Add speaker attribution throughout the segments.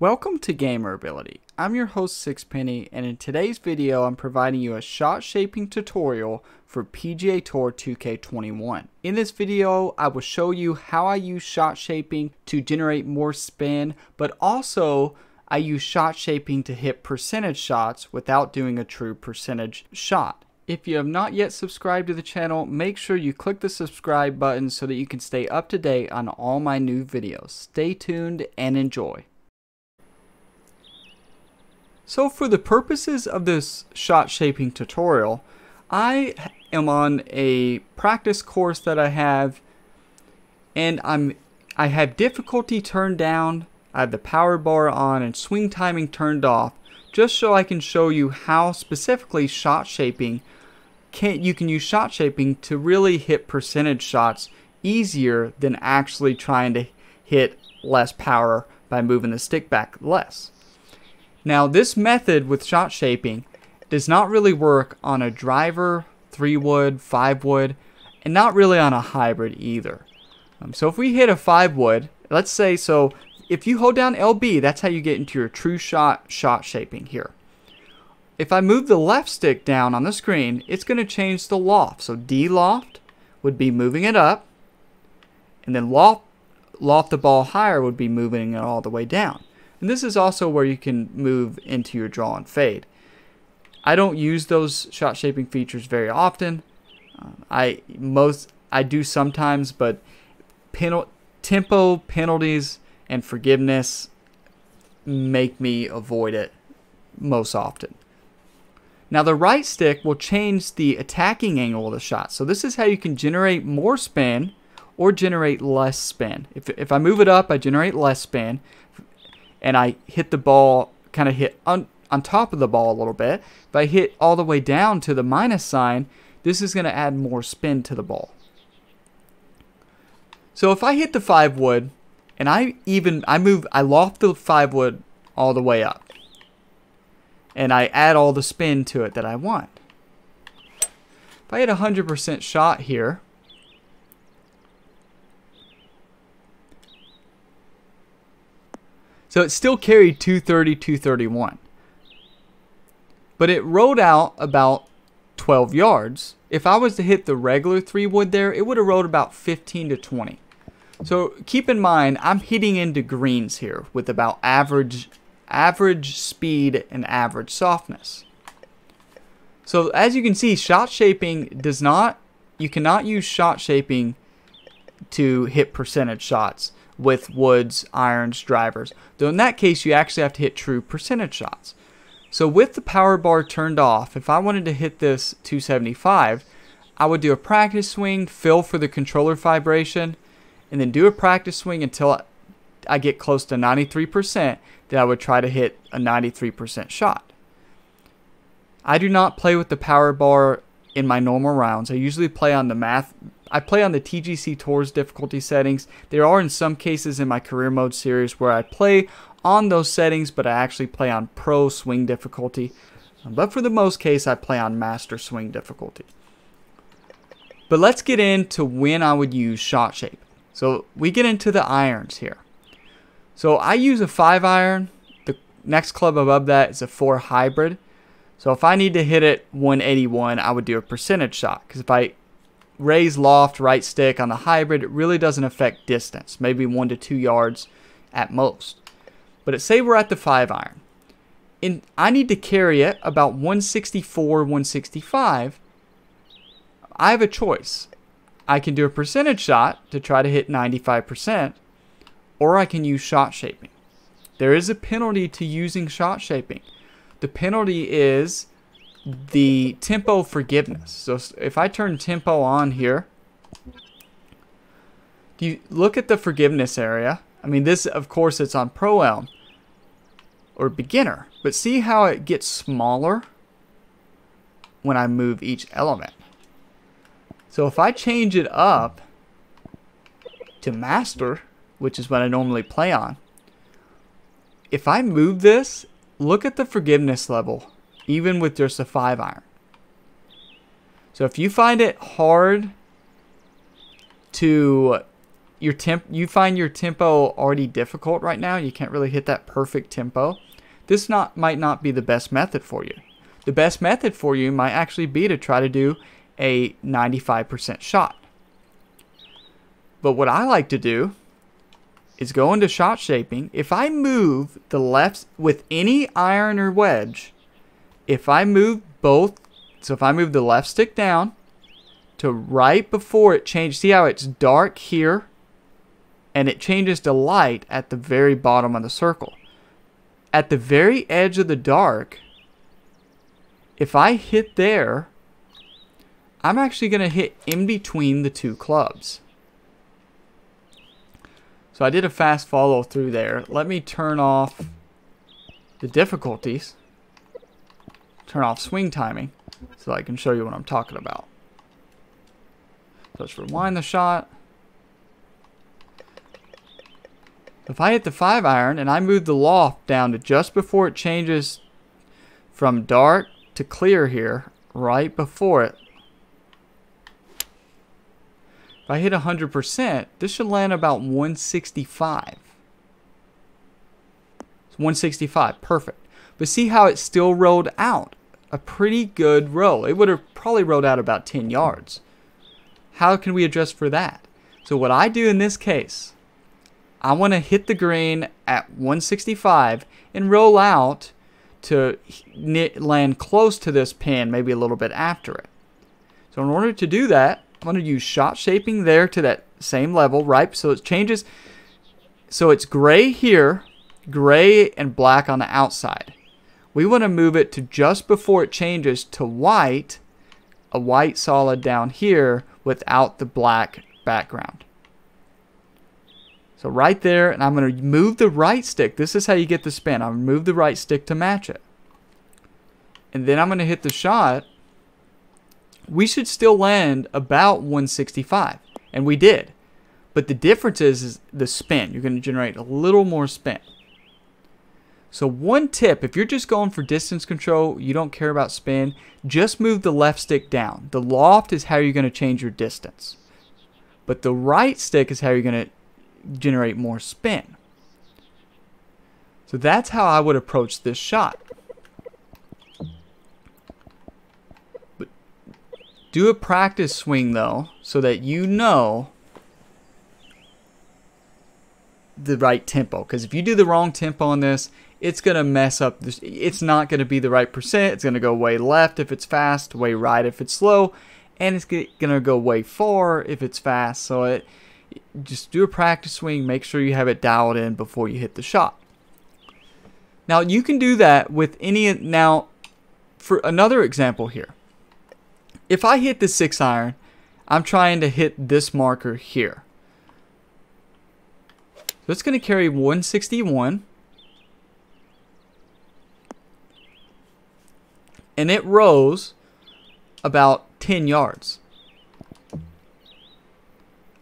Speaker 1: Welcome to Gamer Ability. I'm your host Sixpenny and in today's video I'm providing you a shot shaping tutorial for PGA Tour 2K21. In this video I will show you how I use shot shaping to generate more spin but also I use shot shaping to hit percentage shots without doing a true percentage shot. If you have not yet subscribed to the channel, make sure you click the subscribe button so that you can stay up to date on all my new videos. Stay tuned and enjoy. So for the purposes of this shot shaping tutorial, I am on a practice course that I have and I'm I have difficulty turned down, I have the power bar on and swing timing turned off just so I can show you how specifically shot shaping can you can use shot shaping to really hit percentage shots easier than actually trying to hit less power by moving the stick back less. Now this method with shot shaping does not really work on a driver, 3 wood, 5 wood, and not really on a hybrid either. Um, so if we hit a 5 wood, let's say so if you hold down LB, that's how you get into your true shot shot shaping here. If I move the left stick down on the screen, it's going to change the loft. So de-loft would be moving it up, and then loft, loft the ball higher would be moving it all the way down. And this is also where you can move into your draw and fade. I don't use those shot shaping features very often. Uh, I most I do sometimes, but penal, tempo penalties and forgiveness make me avoid it most often. Now the right stick will change the attacking angle of the shot. So this is how you can generate more spin or generate less spin. If, if I move it up, I generate less spin and I hit the ball, kind of hit on, on top of the ball a little bit. If I hit all the way down to the minus sign, this is going to add more spin to the ball. So if I hit the 5 wood and I even, I move, I loft the 5 wood all the way up and I add all the spin to it that I want. If I hit a 100% shot here, so it still carried 230, 231. But it rolled out about 12 yards. If I was to hit the regular 3 wood there, it would have rolled about 15 to 20. So keep in mind, I'm hitting into greens here with about average average speed and average softness. So as you can see, shot shaping does not, you cannot use shot shaping to hit percentage shots with woods, irons, drivers. Though in that case, you actually have to hit true percentage shots. So with the power bar turned off, if I wanted to hit this 275, I would do a practice swing, feel for the controller vibration, and then do a practice swing until I get close to 93%, then I would try to hit a 93% shot. I do not play with the power bar in my normal rounds. I usually play on the math. I play on the TGC Tours difficulty settings. There are in some cases in my career mode series where I play on those settings, but I actually play on pro swing difficulty. But for the most case, I play on master swing difficulty. But let's get into when I would use shot shape. So we get into the irons here. So I use a 5 iron. The next club above that is a 4 hybrid. So if I need to hit it 181, I would do a percentage shot. Because if I raise loft right stick on the hybrid, it really doesn't affect distance. Maybe 1 to 2 yards at most. But say we're at the 5 iron. And I need to carry it about 164, 165. I have a choice. I can do a percentage shot to try to hit 95% or I can use shot shaping. There is a penalty to using shot shaping. The penalty is the tempo forgiveness. So if I turn tempo on here, you look at the forgiveness area? I mean, this, of course, it's on Pro Elm or beginner, but see how it gets smaller when I move each element. So if I change it up to master, which is what I normally play on. If I move this, look at the forgiveness level, even with just a 5 iron. So if you find it hard to your temp you find your tempo already difficult right now, you can't really hit that perfect tempo, this not might not be the best method for you. The best method for you might actually be to try to do a 95% shot. But what I like to do is go into shot shaping. If I move the left with any iron or wedge, if I move both, so if I move the left stick down to right before it changes, see how it's dark here and it changes to light at the very bottom of the circle. At the very edge of the dark, if I hit there, I'm actually going to hit in between the two clubs. So I did a fast follow through there. Let me turn off the difficulties. Turn off swing timing so I can show you what I'm talking about. So let's rewind the shot. If I hit the 5 iron and I move the loft down to just before it changes from dark to clear here, right before it, if I hit 100%, this should land about 165. It's 165, perfect. But see how it still rolled out? A pretty good roll. It would have probably rolled out about 10 yards. How can we adjust for that? So what I do in this case, I want to hit the green at 165 and roll out to land close to this pin, maybe a little bit after it. So in order to do that, I'm going to use shot shaping there to that same level, right? So it changes. So it's gray here, gray and black on the outside. We want to move it to just before it changes to white, a white solid down here without the black background. So right there, and I'm going to move the right stick. This is how you get the spin. I'm going to move the right stick to match it. And then I'm going to hit the shot we should still land about 165. And we did. But the difference is, is the spin. You're going to generate a little more spin. So one tip, if you're just going for distance control, you don't care about spin, just move the left stick down. The loft is how you're going to change your distance. But the right stick is how you're going to generate more spin. So that's how I would approach this shot. But Do a practice swing though, so that you know the right tempo. Because if you do the wrong tempo on this, it's going to mess up. This, it's not going to be the right percent. It's going to go way left if it's fast, way right if it's slow, and it's going to go way far if it's fast. So it just do a practice swing. Make sure you have it dialed in before you hit the shot. Now you can do that with any. Now, for another example here, if I hit the six iron, I'm trying to hit this marker here. So it's going to carry 161. And it rose about 10 yards.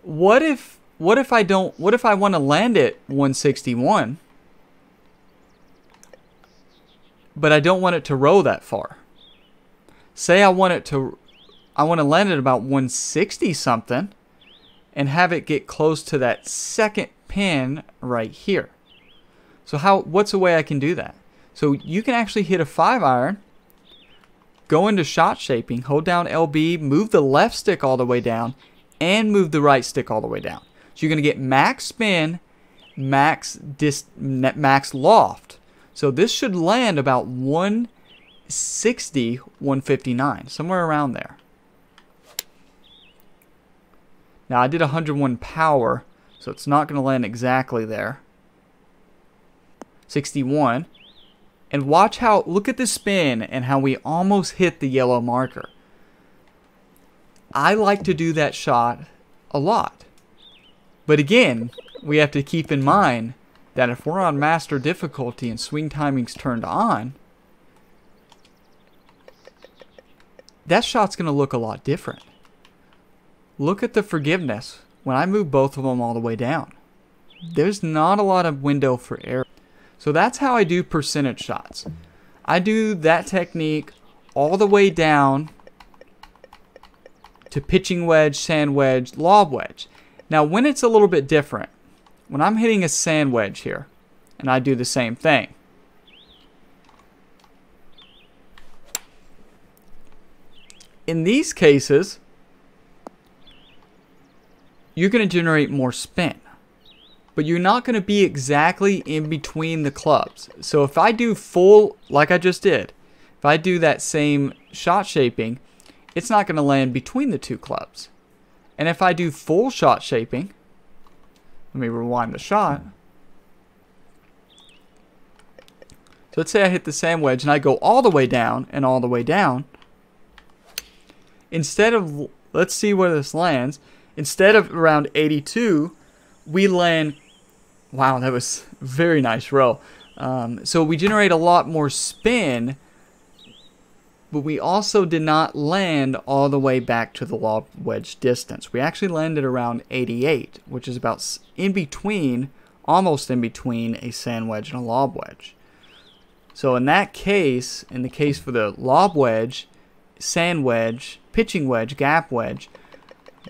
Speaker 1: What if what if I don't what if I want to land it 161 but I don't want it to row that far? Say I want it to I want to land it about 160 something and have it get close to that second pin right here. So how what's a way I can do that? So you can actually hit a 5 iron, go into shot shaping, hold down LB, move the left stick all the way down, and move the right stick all the way down. So you're going to get max spin, max dis, max loft. So this should land about 160, 159, somewhere around there. Now I did 101 power, so it's not going to land exactly there. 61. And watch how, look at the spin and how we almost hit the yellow marker. I like to do that shot a lot. But again, we have to keep in mind that if we're on master difficulty and swing timing's turned on, that shot's going to look a lot different. Look at the forgiveness when I move both of them all the way down. There's not a lot of window for error. So that's how I do percentage shots. I do that technique all the way down to pitching wedge, sand wedge, lob wedge. Now, when it's a little bit different, when I'm hitting a sand wedge here, and I do the same thing, in these cases, you're going to generate more spin. But you're not going to be exactly in between the clubs. So if I do full, like I just did, if I do that same shot shaping, it's not going to land between the two clubs. And if I do full shot shaping, let me rewind the shot. So let's say I hit the sand wedge and I go all the way down and all the way down. Instead of, let's see where this lands. Instead of around 82, we land, wow, that was very nice roll. Um, so we generate a lot more spin, but we also did not land all the way back to the lob wedge distance. We actually landed around 88, which is about in between, almost in between a sand wedge and a lob wedge. So in that case, in the case for the lob wedge, sand wedge, pitching wedge, gap wedge,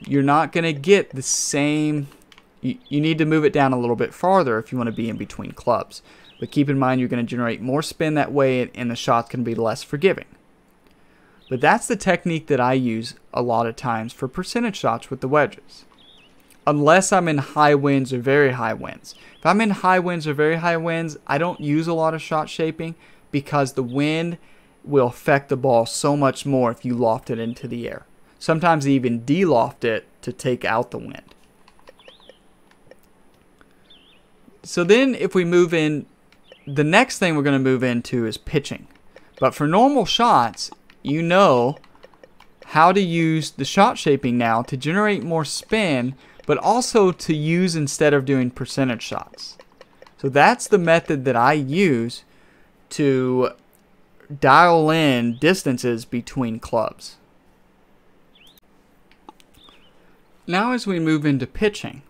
Speaker 1: you're not going to get the same. You, you need to move it down a little bit farther if you want to be in between clubs. But keep in mind, you're going to generate more spin that way, and the shot's going to be less forgiving. But that's the technique that I use a lot of times for percentage shots with the wedges. Unless I'm in high winds or very high winds. If I'm in high winds or very high winds, I don't use a lot of shot shaping because the wind will affect the ball so much more if you loft it into the air. Sometimes even de-loft it to take out the wind. So then if we move in, the next thing we're going to move into is pitching. But for normal shots, you know how to use the shot shaping now to generate more spin, but also to use instead of doing percentage shots. So that's the method that I use to dial in distances between clubs. Now as we move into pitching,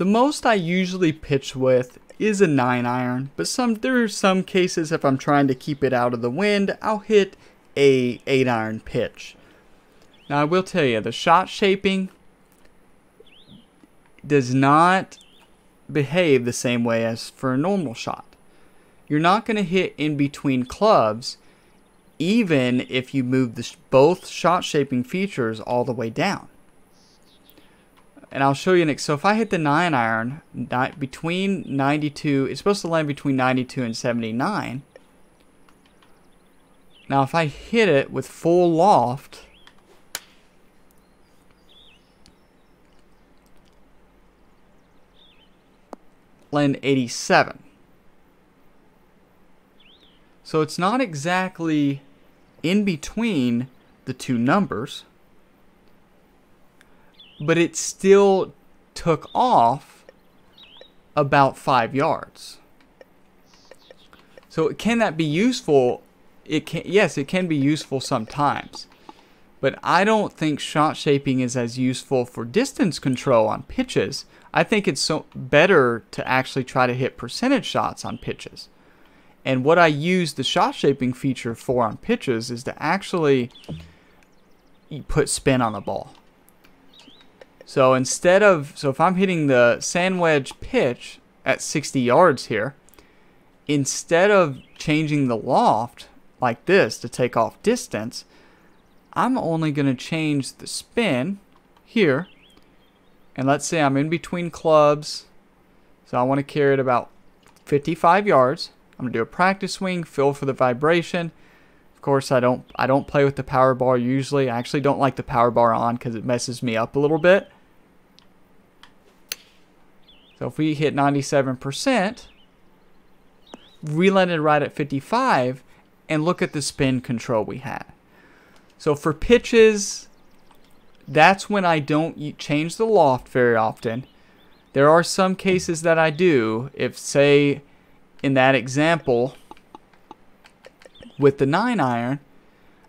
Speaker 1: the most I usually pitch with is a 9 iron, but some there are some cases if I'm trying to keep it out of the wind, I'll hit a 8 iron pitch. Now I will tell you, the shot shaping does not behave the same way as for a normal shot you're not going to hit in between clubs even if you move the, both shot shaping features all the way down. And I'll show you next. So if I hit the 9 iron between 92, it's supposed to land between 92 and 79. Now if I hit it with full loft, land 87. So it's not exactly in between the two numbers, but it still took off about five yards. So can that be useful? It can yes, it can be useful sometimes. But I don't think shot shaping is as useful for distance control on pitches. I think it's so better to actually try to hit percentage shots on pitches. And what I use the shot shaping feature for on pitches is to actually put spin on the ball. So instead of, so if I'm hitting the sand wedge pitch at 60 yards here, instead of changing the loft like this to take off distance, I'm only going to change the spin here. And let's say I'm in between clubs. So I want to carry it about 55 yards. I'm gonna do a practice swing, feel for the vibration. Of course, I don't I don't play with the power bar usually. I actually don't like the power bar on because it messes me up a little bit. So if we hit 97%, we landed right at 55, and look at the spin control we had. So for pitches, that's when I don't change the loft very often. There are some cases that I do. If, say, in that example with the 9 iron,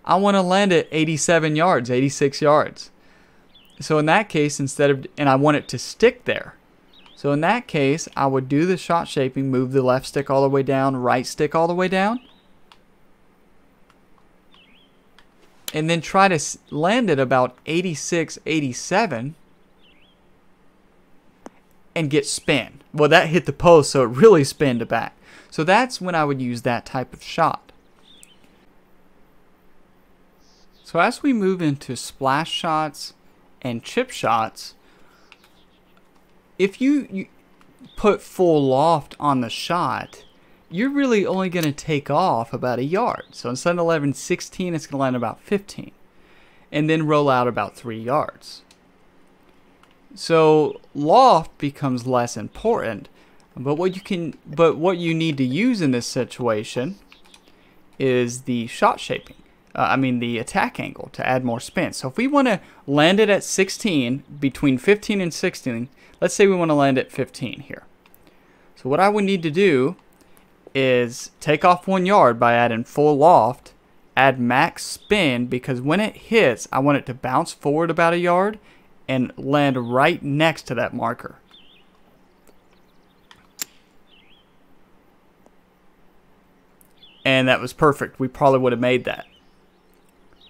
Speaker 1: I want to land it 87 yards, 86 yards. So in that case, instead of, and I want it to stick there. So in that case, I would do the shot shaping, move the left stick all the way down, right stick all the way down. And then try to land it about 86, 87. and get spin. Well, that hit the post, so it really spinned back. So that's when I would use that type of shot. So as we move into splash shots and chip shots, if you, you put full loft on the shot, you're really only going to take off about a yard. So instead of landing 16, it's going to land about 15. And then roll out about 3 yards. So loft becomes less important. But what you can but what you need to use in this situation is the shot shaping. Uh, I mean the attack angle to add more spin. So if we want to land it at 16 between 15 and 16, let's say we want to land at 15 here. So what I would need to do is take off one yard by adding full loft, add max spin because when it hits, I want it to bounce forward about a yard and land right next to that marker. And that was perfect. We probably would have made that.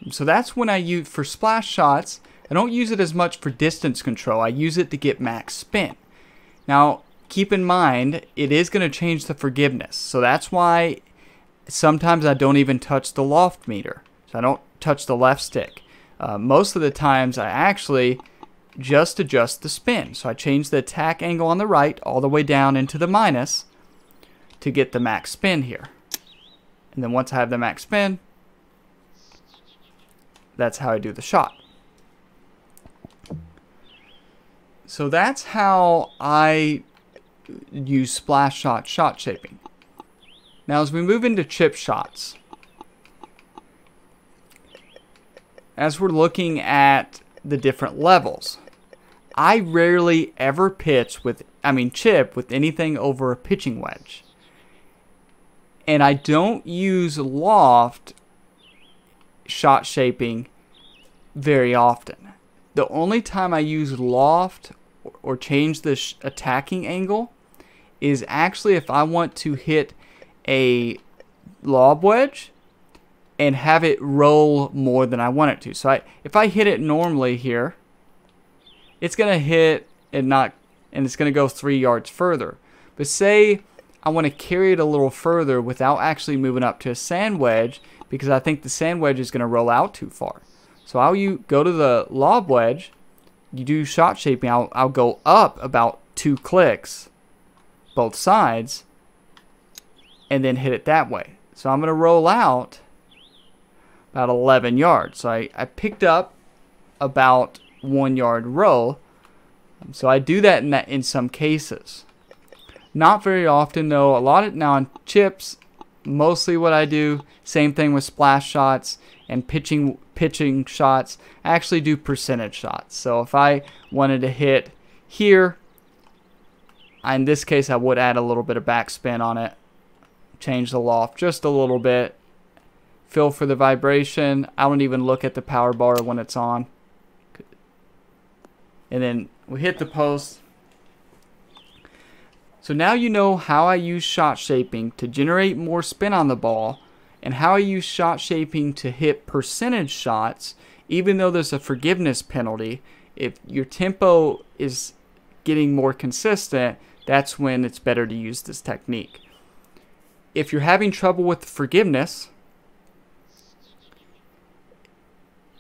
Speaker 1: So that's when I use, for splash shots, I don't use it as much for distance control. I use it to get max spin. Now, keep in mind, it is going to change the forgiveness. So that's why sometimes I don't even touch the loft meter. So I don't touch the left stick. Uh, most of the times I actually just adjust the spin. So I change the attack angle on the right all the way down into the minus to get the max spin here. And then once I have the max spin, that's how I do the shot. So that's how I use splash shot shot shaping. Now as we move into chip shots, as we're looking at the different levels, I rarely ever pitch with, I mean chip with anything over a pitching wedge. And I don't use loft shot shaping very often. The only time I use loft or change the attacking angle is actually if I want to hit a lob wedge and have it roll more than I want it to. So I, if I hit it normally here, it's going to hit and not, and it's going to go three yards further. But say I want to carry it a little further without actually moving up to a sand wedge because I think the sand wedge is going to roll out too far. So I'll you go to the lob wedge you do shot shaping, I'll, I'll go up about two clicks, both sides, and then hit it that way. So I'm going to roll out about 11 yards. So I, I picked up about one yard roll. So I do that in that in some cases. Not very often though. A lot of now on chips, mostly what I do, same thing with splash shots and pitching pitching shots. I actually do percentage shots. So if I wanted to hit here, in this case I would add a little bit of backspin on it. Change the loft just a little bit. Feel for the vibration. I don't even look at the power bar when it's on. And then we hit the post. So now you know how I use shot shaping to generate more spin on the ball and how I use shot shaping to hit percentage shots, even though there's a forgiveness penalty. If your tempo is getting more consistent, that's when it's better to use this technique. If you're having trouble with forgiveness,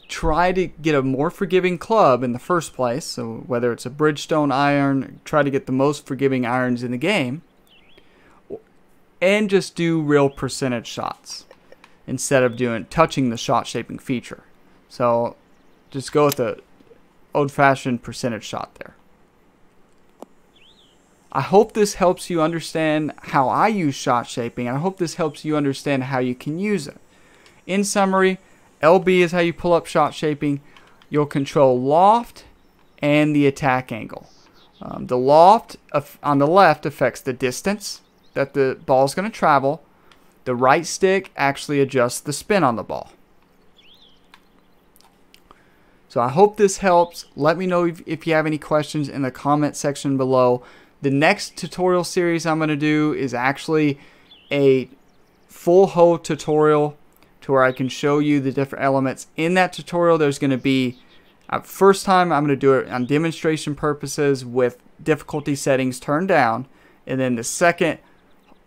Speaker 1: try to get a more forgiving club in the first place. So whether it's a Bridgestone iron, try to get the most forgiving irons in the game. And just do real percentage shots instead of doing touching the shot shaping feature. So just go with the old-fashioned percentage shot there. I hope this helps you understand how I use shot shaping. I hope this helps you understand how you can use it. In summary, LB is how you pull up shot shaping. You'll control loft and the attack angle. Um, the loft on the left affects the distance that the ball is going to travel the right stick actually adjusts the spin on the ball. So I hope this helps. Let me know if, you have any questions in the comment section below. The next tutorial series I'm going to do is actually a full hole tutorial to where I can show you the different elements. In that tutorial, there's going to be, uh, first time I'm going to do it on demonstration purposes with difficulty settings turned down, and then the second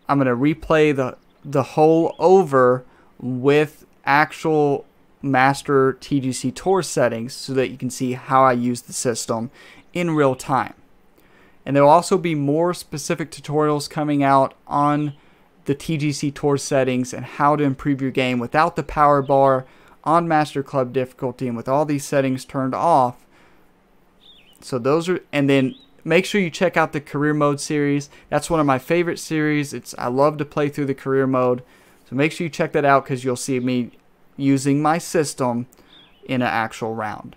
Speaker 1: I'm going to replay the the whole over with actual master TGC Tour settings so that you can see how I use the system in real time. And there will also be more specific tutorials coming out on the TGC Tour settings and how to improve your game without the power bar on Master Club difficulty and with all these settings turned off. So those are, and then make sure you check out the career mode series. That's one of my favorite series. It's I love to play through the career mode. So make sure you check that out because you'll see me using my system in an actual round.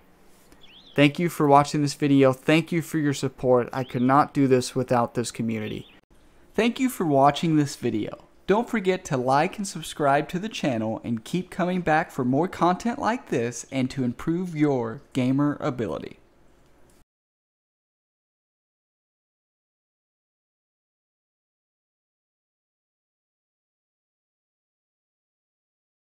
Speaker 1: Thank you for watching this video. Thank you for your support. I could not do this without this community. Thank you for watching this video. Don't forget to like and subscribe to the channel and keep coming back for more content like this and to improve your gamer ability.